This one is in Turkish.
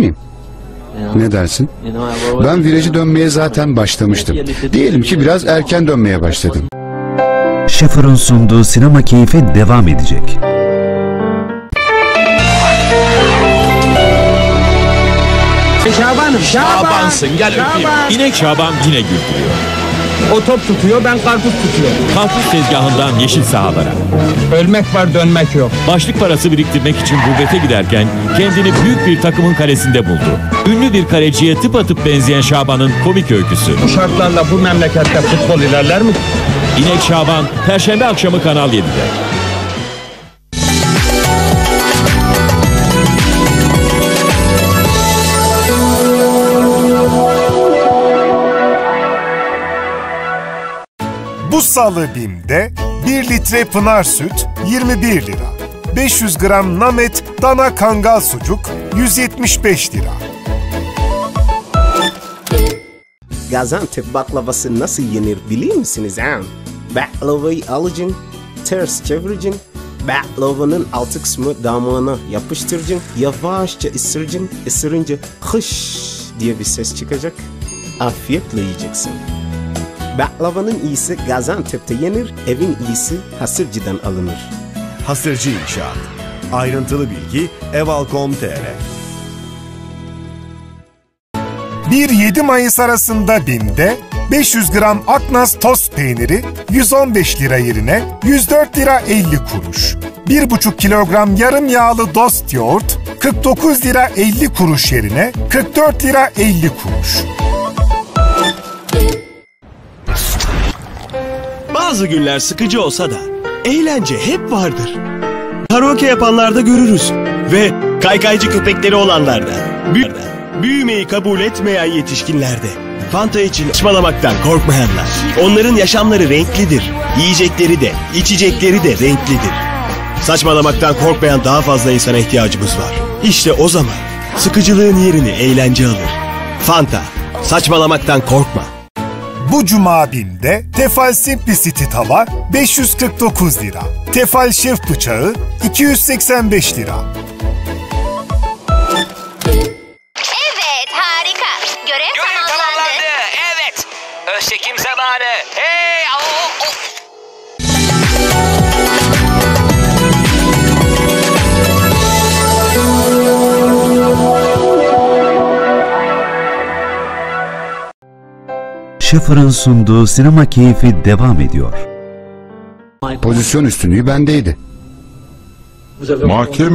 miyim? Ne dersin? Ben virajı dönmeye zaten başlamıştım. Diyelim ki biraz erken dönmeye başladım. Schaffer'ın sunduğu sinema keyfi devam edecek. Şaban'ım, Şaban. Şabansın gel öpeyim. İnek Şaban yine güldürüyor. O top tutuyor, ben karpuz tutuyorum. Karpuz tezgahından yeşil sahalara. Ölmek var, dönmek yok. Başlık parası biriktirmek için gurbete giderken kendini büyük bir takımın kalesinde buldu. Ünlü bir kaleciye tıpatıp benzeyen Şaban'ın komik öyküsü. Bu şartlarla bu memlekette futbol ilerler mi? İnek Şaban, Perşembe akşamı Kanal 7'de. Bu salı BİM'de 1 litre pınar süt 21 lira. 500 gram namet dana kangal sucuk 175 lira. Gaziantep baklavası nasıl yenir biliyor musunuz ha? Baklavayı alacaksın, ters çevireceksin, baklavanın altı kısmı damağına yapıştıracaksın, yavaşça ısıracaksın, ısırınca hış diye bir ses çıkacak, afiyetle yiyeceksin. Baklavanın iyisi Gaziantep'te yenir, evin iyisi Hasırcı'dan alınır. Hasırcı İnşaat. Ayrıntılı bilgi eval.com.tr 1-7 Mayıs arasında BİM'de 500 gram Aknaz tost peyniri 115 lira yerine 104 lira 50 kuruş. 1,5 kilogram yarım yağlı dost yoğurt 49 lira 50 kuruş yerine 44 lira 50 kuruş. Bazı günler sıkıcı olsa da eğlence hep vardır. Karaoke yapanlarda görürüz ve kaykaycı köpekleri olanlarda. Büy- büyümeyi kabul etmeyen yetişkinlerde. Fanta için saçmalamaktan korkmayanlar. Onların yaşamları renklidir. Yiyecekleri de, içecekleri de renklidir. Saçmalamaktan korkmayan daha fazla insana ihtiyacımız var. İşte o zaman sıkıcılığın yerini eğlence alır. Fanta, saçmalamaktan korkma. Bu cuma BİM'de Tefal Simplicity tava 549 lira. Tefal şef bıçağı 285 lira. Evet harika. Görev, tamamlandı. Evet. Özçekim zamanı. Hey! Au, au. Schaffer'ın sunduğu sinema keyfi devam ediyor. Pozisyon üstünlüğü bendeydi. Mahkeme